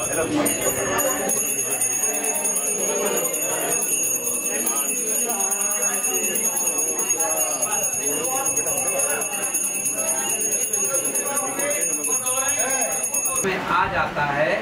में आ जाता है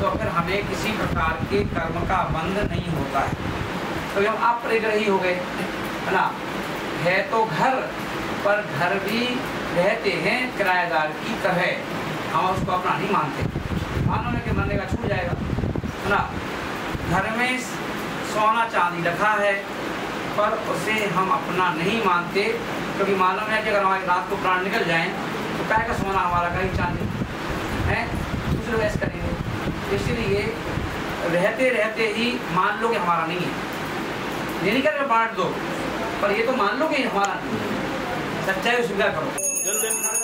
तो फिर हमें किसी प्रकार के कर्म का बंध नहीं होता है तो हम अपरिग्रही हो गए, है ना? है तो घर, पर घर भी रहते हैं किराएदार की तरह। हम उसको अपना नहीं मानते। मानो कि मरने का छूट जाएगा। ना, घर में सोना चांदी रखा है, पर उसे हम अपना नहीं मानते, क्योंकि मालूम है कि अगर हमारी रात को प्राण निकल जाए तो क्या का सोना हमारा कहीं चांदी है? दूसरे वैस करेंगे। इसलिए रहते रहते ही मान लो कि हमारा नहीं है। ये नहीं कर बांट दो, पर ये तो मान लो कि हमारा नहीं है। सच्चाई स्वीकार करो।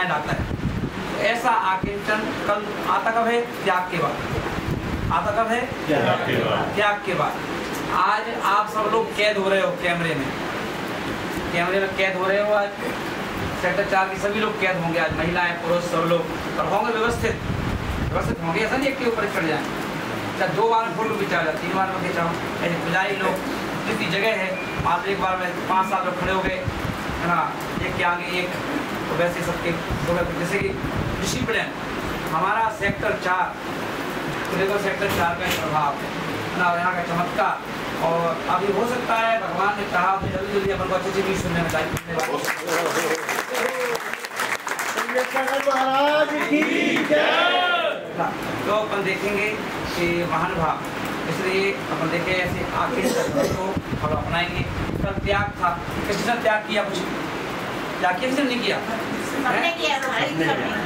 कामनाएँ लाता है ऐसा आकिंचन कल आता कब है? त्याग के बाद। आता कब है? त्याग के बाद। आज आप सब लोग कैद हो रहे हो कैमरे में। कैमरे में कैद हो रहे हो आज। सेक्टर चार के सभी लोग कैद होंगे आज महिलाएँ पुरुष सब लोग। और होंगे व्यवस्थित। व्यवस्थित होंगे? ऐसा नहीं एक के ऊपर चढ़ जाए। चाहे दो बार फ़ोटो खिंचा जाए तीन बार में खिंचाओ ऐसे पुजारी लोग जितनी जगह है आप एक बार में पाँच सात लोग खड़े हो गए। है ना? एक के आगे एक। तो वैसे सबके दो जैसे कि डिसिप्लिन हमारा सेक्टर चार तो देखो सेक्टर चार का प्रभाव है। ना यहाँ का चमत्कार। और अभी हो सकता है भगवान ने कहा तो जल्दी जल्दी अपन को अच्छी अच्छी चीज़ सुनने में चाहिए महाराज की तो अपन देखेंगे कि महानुभाव इसलिए अपन देखे ऐसे आखिर को हम अपनाएँगे। कल त्याग था किसी ने त्याग किया कुछ त्याग किया किसी ने नहीं किया? हमने किया था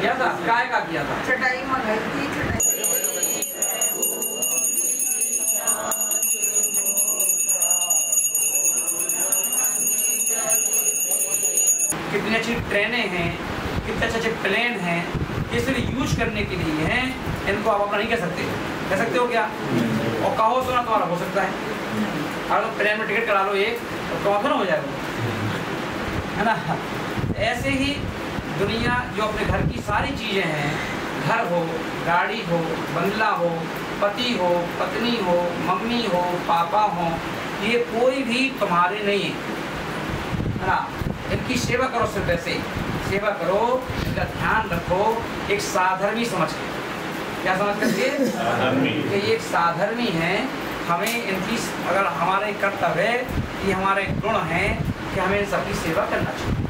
किया। था। काय का किया था? चटाई मंगाई थी चटाई। कितनी अच्छी ट्रेनें हैं कितने अच्छे अच्छे प्लेन हैं ये सिर्फ़ यूज़ करने के लिए हैं इनको आप अपना नहीं कह सकते। कह सकते हो क्या? और कहो सुना तुम्हारा हो सकता है। अगर तुम प्लेन में टिकट करा लो एक तो तुम्हारा थोड़ा हो जाएगा। है ना? ऐसे ही दुनिया जो अपने घर की सारी चीज़ें हैं घर हो गाड़ी हो बंगला हो पति हो पत्नी हो मम्मी हो पापा हो ये कोई भी तुम्हारे नहीं है। ना? इनकी सेवा करो सिर्फ़ ऐसे सेवा करो इनका ध्यान रखो एक साधर्मी समझ के। क्या समझ करके कि ये एक साधर्मी है हमें इनकी अगर हमारे कर्तव्य है ये हमारे गुण हैं कि हमें इन सबकी सेवा करना चाहिए।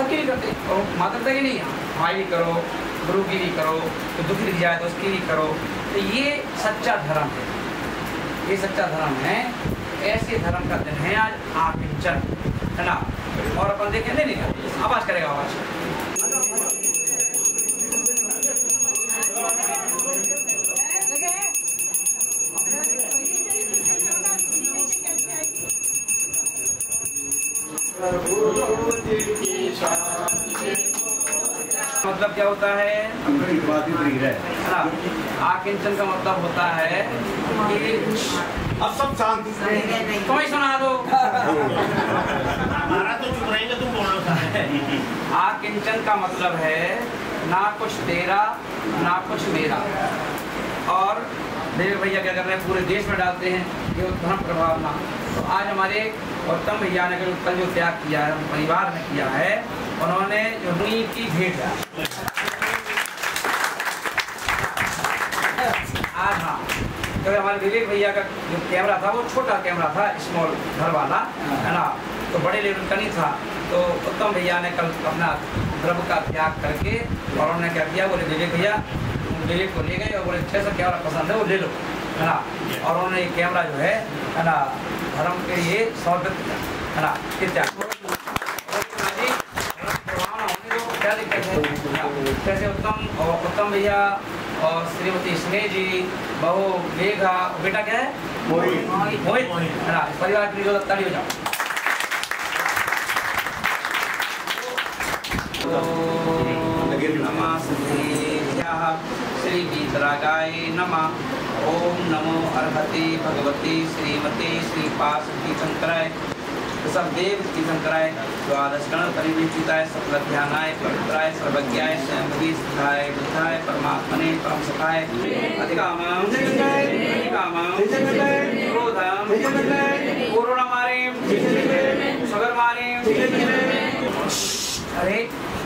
सबकी लिए करते और माता पिता के नहीं भाई करो, गुरु की भी करो तो दुख दिख जाए तो उसकी भी करो। तो ये सच्चा धर्म है। ये सच्चा धर्म है। ऐसे धर्म का दिन है आज आप चल। है ना? और अपन देखें नहीं नहीं। आवाज़ करेगा आवाज़। मतलब क्या होता है? है। आकिंचन का मतलब होता है कि अब सब शांत। तुम ही सुना दो। हमारा तो चुप रहेंगे तुम बोलो आकिंचन का मतलब है ना कुछ तेरा ना कुछ मेरा। और देव भैया क्या कर रहे हैं? पूरे देश में डालते हैं ये धर्म प्रभाव ना तो आज हमारे उत्तम भैया ने कल कल जो त्याग किया है परिवार ने किया है उन्होंने जो रुई की भेंट आज हाँ तो हमारे विवेक भैया का जो कैमरा था वो छोटा कैमरा था स्मॉल घर वाला है ना? तो बड़े लेवल का नहीं था। तो उत्तम भैया ने कल अपना द्रव का त्याग करके और उन्होंने क्या किया बोले विवेक भैया विवेक को ले गए और बोले अच्छा सा कैमरा पसंद है वो ले लो। है ना? और उन्होंने ये कैमरा जो है है ना धर्म के लिए समर्पित किया है ना? क्या कैसे उत्तम और उत्तम भैया और श्रीमती स्नेह जी बहू मेघा बेटा क्या है? मोहित। मोहित। है ना परिवार की जो ताली हो जाओ। तो नमः श्री वीतरागाय नमः। ओम नमो अर्हते भगवते श्रीमते श्रीपाशक्ति शंकराय सबदेव तीर्थंकराय द्वादश गण परिवेशिताय सकल ध्यानाय पवित्राय, सर्वज्ञाय, स्वयंभवी सिद्धाय, बुद्धाय, परमात्मने परम सखाय। अधिकामं अधिकामं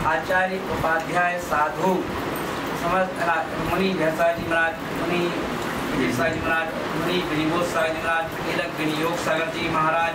आचार्य उपाध्याय साधु समस्त मुनि भैसाजी महाराज, मुनि विजय साजी महाराज, मुनि विनिबोध साजी महाराज, तिलक विनियोग सागर जी महाराज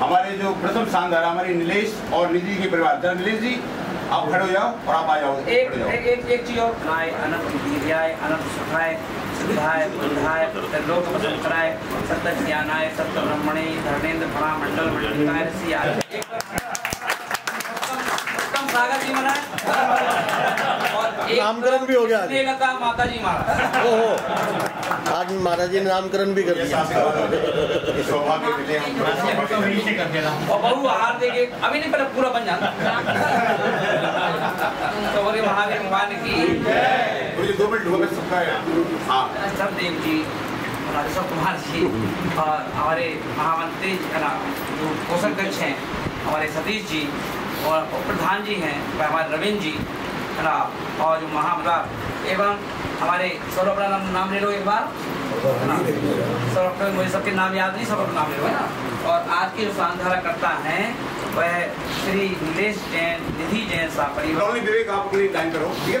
हमारे जो प्रथम शानदार हमारे नीलेश और निधि के परिवार। जरा नीलेश जी आप खड़े हो जाओ और आप आ जाओ एक एक एक, एक चीज़ और। नाय अनंत वीर्याय अनंत सुखाय सिद्धाय बुद्धाय लोक वसंतराय सत्य ज्ञानाय सत्य ब्रह्मणे धर्मेंद्र भरा मंडल मंडिताय ऋषि आय सागर जी एक नामकरण भी हो गया आज। माता जी महाराज। ओहो। आज महाराज जी ने नामकरण भी कर दिया। बहु अभी नहीं पहले पूरा बन जाता। तो बोले महावीर भगवान की दो मिनट दो मिनट सबका है। हाँ। सब देव जी सब कुमार जी और हमारे महामंत्री जो कोषाध्यक्ष हैं हमारे सतीश जी और प्रधान जी हैं हमारे रविंद्र जी। है ना और जो महामंत्री एवं हमारे सौरभ अपना नाम, नाम ले लो एक बार। सौरभ का मुझे सबके नाम याद नहीं सौरभ का नाम ले लो है ना? और आज के जो सांधारा करता है वह श्री नीलेश जैन निधि जैन साहब परिवार। विवेक आप अपनी टाइम करो ठीक है?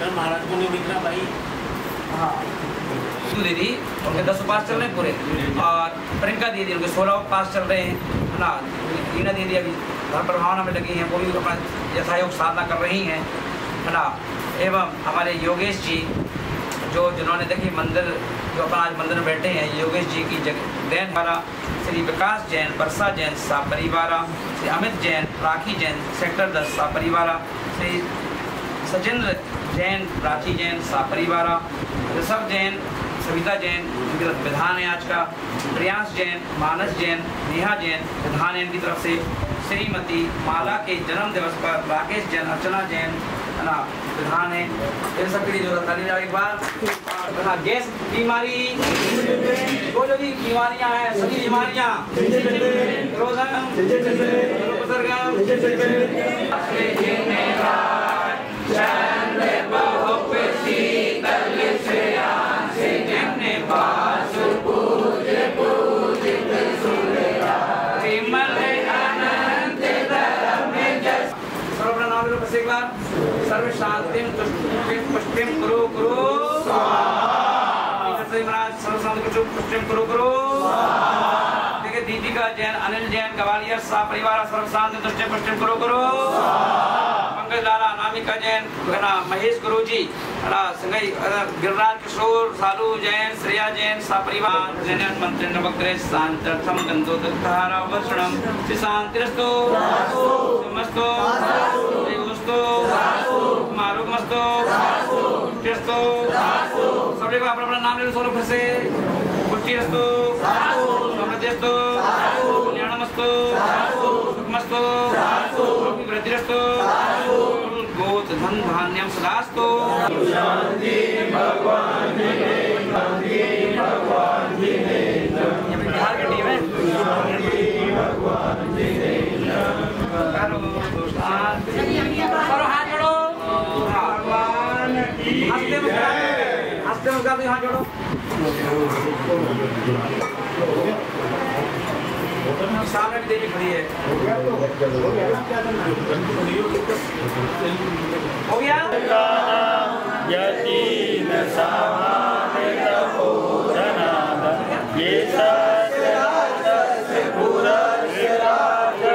कल महाराज को नहीं भाई। हाँ दीदी उनके दस पास चल रहे हैं पूरे। और प्रियंका दीदी उनके सोलह पास चल रहे हैं है ना? रीना दीदी अभी घर पर भावना में लगी हैं वो भी अपना यथायोग साधना कर रही हैं। ना एवं हमारे योगेश जी, जो जिन्होंने देखी मंदिर, जो अपना आज मंदिर में बैठे हैं, योगेश जी की जगह, देन वाला श्री विकास जैन वर्षा जैन सा परिवारा श्री अमित जैन, राखी जैन, सेक्टर दस सा परिवारा श्री सचिंद्र जैन प्राची जैन सा परिवारा ऋषभ जैन, सविता जैन, इनकी विधान है आज का, प्रियांश जैन, मानस जैन, नेहा जैन, विधान है इनकी तरफ़ से, श्रीमती माला के जन्म दिवस पर राकेश जैन, अर्चना जैन है ना विधान है। इन सब के लिए जो ताली जाओ एक बार। गैस बीमारी। जो जो भी बीमारियाँ हैं, सभी बीमारियाँ। रोजन। उपसर्गम विमल आनंद सर्व नाम लो बस एक बार सर्व शांति तुष्टिम पुष्टिम कुरु कुरु। महाराज सर्व शांति कुछ पुष्टिम कुरु कुरु देखिए दीदी का जैन अनिल जैन गवालियर सा परिवार सर्व शांति तुष्टिम पुष्टिम कुरु। कुरु पंकज लाला नामिका जैन महेश गुरु जी संगई गिरिराज किशोर सालू जैन श्रेया जैन सा परिवार जैन मंत्र नवग्रह शांत्यर्थम गंधो वर्षणम श्री शांतिरस्तो। मस्तो देवस्तो मारुगमस्तो टिरस्तो सब लोग अपना अपना नाम ले लो, सोलो फिर से। पुष्टिरस्तो समृद्धिरस्तो कल्याणमस्तो सुखमस्तो वृद्धिरस्तो गोत धन धान्यम सदास्तो। ये हाथ जोड़ो सामने खड़ी है हो गया यतीन सहाय तपोधनाद ये सब